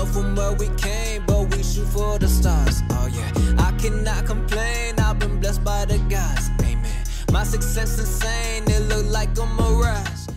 Know from where we came, but we shoot for the stars. Oh yeah, I cannot complain. I've been blessed by the gods. Amen. My success insane. It look like a mirage.